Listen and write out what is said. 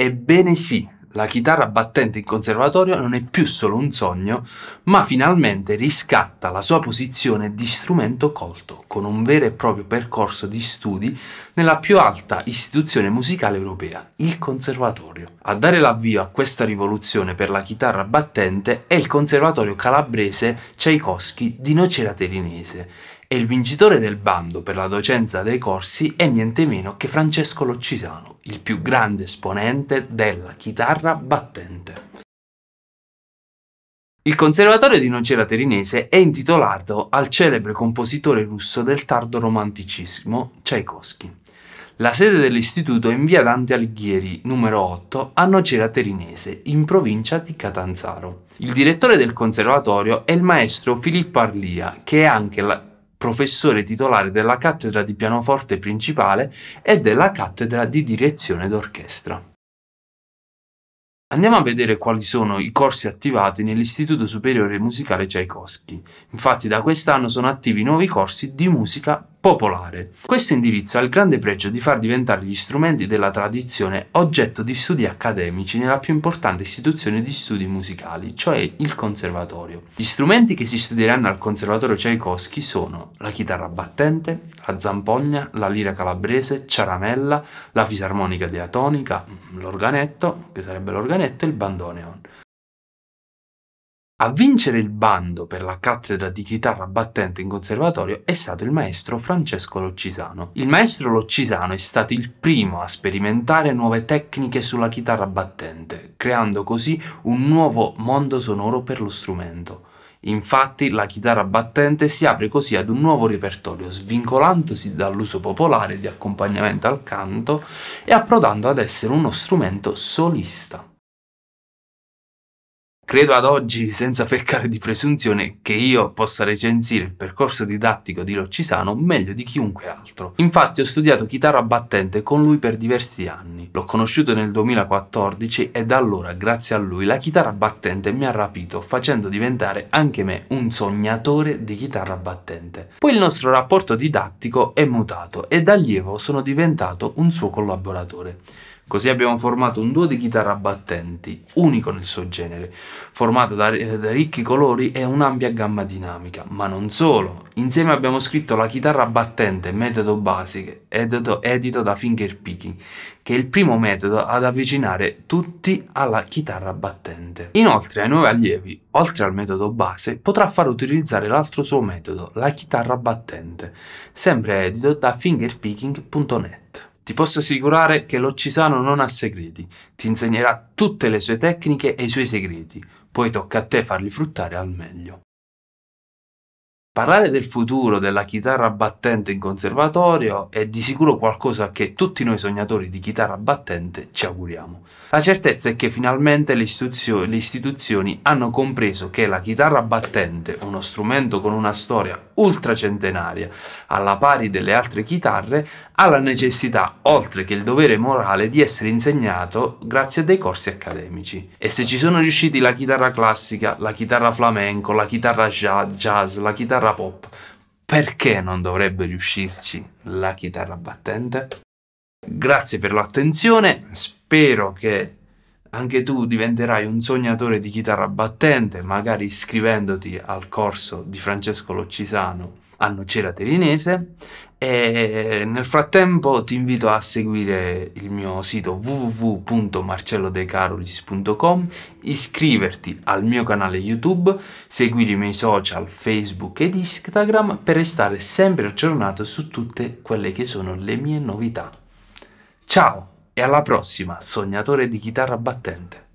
Ebbene sì, la chitarra battente in conservatorio non è più solo un sogno, ma finalmente riscatta la sua posizione di strumento colto, con un vero e proprio percorso di studi nella più alta istituzione musicale europea, il conservatorio. A dare l'avvio a questa rivoluzione per la chitarra battente è il conservatorio calabrese Tchaikovsky di Nocera Terinese e il vincitore del bando per la docenza dei corsi è niente meno che Francesco Loccisano, il più grande esponente della chitarra battente. Il Conservatorio di Nocera Terinese è intitolato al celebre compositore russo del tardo romanticismo Tchaikovsky. La sede dell'istituto è in via Dante Alighieri, numero 8, a Nocera Terinese, in provincia di Catanzaro. Il direttore del conservatorio è il maestro Filippo Arlia, che è anche la, professore titolare della cattedra di pianoforte principale e della cattedra di direzione d'orchestra. Andiamo a vedere quali sono i corsi attivati nell'Istituto Superiore Musicale Tchaikovsky. Infatti da quest'anno sono attivi nuovi corsi di musica popolare. Questo indirizzo ha il grande pregio di far diventare gli strumenti della tradizione oggetto di studi accademici nella più importante istituzione di studi musicali, cioè il conservatorio. Gli strumenti che si studieranno al conservatorio Tchaikovsky sono la chitarra battente, la zampogna, la lira calabrese, ciaramella, la fisarmonica diatonica, l'organetto, che sarebbe l'organetto, e il bandoneon. A vincere il bando per la cattedra di chitarra battente in conservatorio è stato il maestro Francesco Loccisano. Il maestro Loccisano è stato il primo a sperimentare nuove tecniche sulla chitarra battente, creando così un nuovo mondo sonoro per lo strumento. Infatti la chitarra battente si apre così ad un nuovo repertorio, svincolandosi dall'uso popolare di accompagnamento al canto e approdando ad essere uno strumento solista. Credo ad oggi, senza peccare di presunzione, che io possa recensire il percorso didattico di Loccisano meglio di chiunque altro. Infatti ho studiato chitarra battente con lui per diversi anni. L'ho conosciuto nel 2014 e da allora, grazie a lui, la chitarra battente mi ha rapito, facendo diventare anche me un sognatore di chitarra battente. Poi il nostro rapporto didattico è mutato e da allievo sono diventato un suo collaboratore. Così abbiamo formato un duo di chitarra battenti, unico nel suo genere, formato da, da, ricchi colori e un'ampia gamma dinamica. Ma non solo, insieme abbiamo scritto la chitarra battente metodo basic, edito, edito da Fingerpicking, che è il primo metodo ad avvicinare tutti alla chitarra battente. Inoltre ai nuovi allievi, oltre al metodo base, potrà far utilizzare l'altro suo metodo, la chitarra battente, sempre edito da fingerpicking.net. Ti posso assicurare che l'Occisano non ha segreti, ti insegnerà tutte le sue tecniche e i suoi segreti, poi tocca a te farli fruttare al meglio. Parlare del futuro della chitarra battente in conservatorio è di sicuro qualcosa che tutti noi sognatori di chitarra battente ci auguriamo. La certezza è che finalmente le, istituzio le istituzioni hanno compreso che la chitarra battente, uno strumento con una storia ultracentenaria, alla pari delle altre chitarre, ha la necessità, oltre che il dovere morale, di essere insegnato grazie a dei corsi accademici. E se ci sono riusciti la chitarra classica, la chitarra flamenco, la chitarra jazz, la chitarra chitarra pop, perché non dovrebbe riuscirci la chitarra battente? Grazie per l'attenzione, spero che anche tu diventerai un sognatore di chitarra battente, magari iscrivendoti al corso di Francesco Loccisano a Nocera Terinese e nel frattempo ti invito a seguire il mio sito www.marcellodecarolis.com iscriverti al mio canale YouTube seguire i miei social Facebook ed Instagram per restare sempre aggiornato su tutte quelle che sono le mie novità. Ciao e alla prossima sognatore di chitarra battente